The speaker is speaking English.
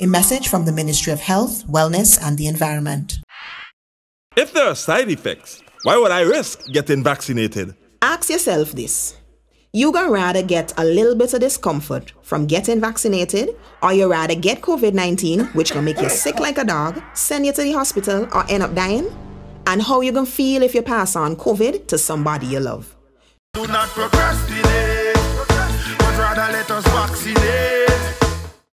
A message from the Ministry of Health, Wellness and the Environment. If there are side effects, why would I risk getting vaccinated? Ask yourself this. You gonna rather get a little bit of discomfort from getting vaccinated, or you rather get COVID 19, which can make you sick like a dog, send you to the hospital, or end up dying? And how you gonna feel if you pass on COVID to somebody you love? Do not procrastinate, but rather let us vaccinate.